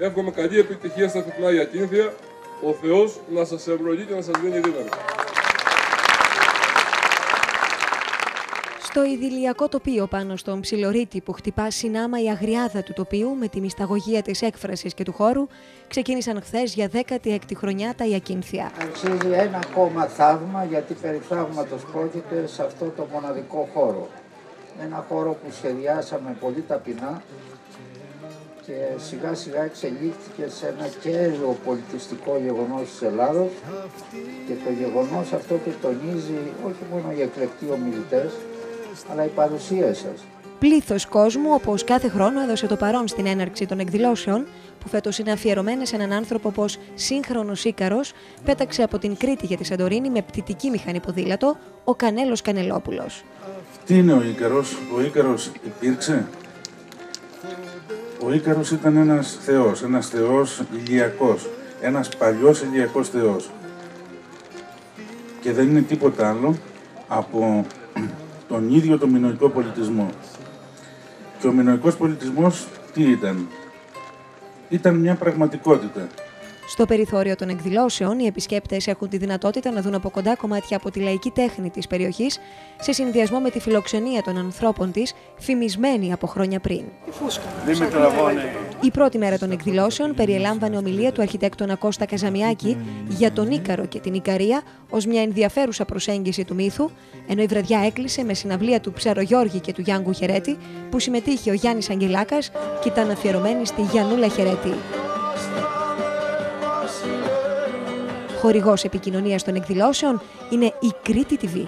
Εύχομαι καλή επιτυχία στα φετινά Ιακίνθια. Ο Θεός να σας ευλογεί και να σας δίνει δύναμη. Στο idηλιακό τοπίο πάνω στον ψιλορίτη που χτυπά συνάμα η αγριάδα του τοπίου με τη μυσταγωγία της έκφρασης και του χώρου, ξεκίνησαν χθες για 16η χρονιά τα Ιακίνθια. Αξίζει ένα ακόμα θαύμα γιατί περί θαύματος πρόκειται σε αυτό το μοναδικό χώρο. Ένα χώρο που σχεδιάσαμε πολύ ταπεινά και σιγά σιγά εξελίχθηκε σε ένα κέριο πολιτιστικό γεγονός της Ελλάδος και το γεγονός αυτό το τονίζει όχι μόνο οι εκλεκτοί ομιλητές, αλλά η παρουσία σας. Πλήθος κόσμου, όπως κάθε χρόνο, έδωσε το παρόν στην έναρξη των εκδηλώσεων, που φέτος είναι αφιερωμένες σε έναν άνθρωπο όπω σύγχρονος Ήκαρο, πέταξε από την Κρήτη για τη Σαντορίνη με πτυτική μηχανή ποδήλατο ο Κανέλος Κανελόπουλος. Τι είναι ο Ήκαρος, ο Ήκαρος υπήρξε; Ο Ήκαρος ήταν ένας θεός, ένας θεός ηλιακός, ένας παλιός ηλιακός θεός. Και δεν είναι τίποτα άλλο από τον ίδιο τον μινοϊκό πολιτισμό. Και ο μινοϊκός πολιτισμός τι ήταν; Ήταν μια πραγματικότητα. Στο περιθώριο των εκδηλώσεων, οι επισκέπτες έχουν τη δυνατότητα να δουν από κοντά κομμάτια από τη λαϊκή τέχνη της περιοχής, σε συνδυασμό με τη φιλοξενία των ανθρώπων της, φημισμένη από χρόνια πριν. Η πρώτη μέρα των εκδηλώσεων περιελάμβανε ομιλία του αρχιτέκτονα Κώστα Καζαμιάκη για τον Ίκαρο και την Ικαρία ως μια ενδιαφέρουσα προσέγγιση του μύθου, ενώ η βραδιά έκλεισε με συναυλία του Ψαρογιώργη και του Γιάνγκου Χερέτη, που συμμετείχε ο Γιάννης Αγγελάκας και ήταν αφιερωμένη στη Γιανούλα Χερέτη. Χορηγός επικοινωνίας των εκδηλώσεων είναι η Κρήτη TV.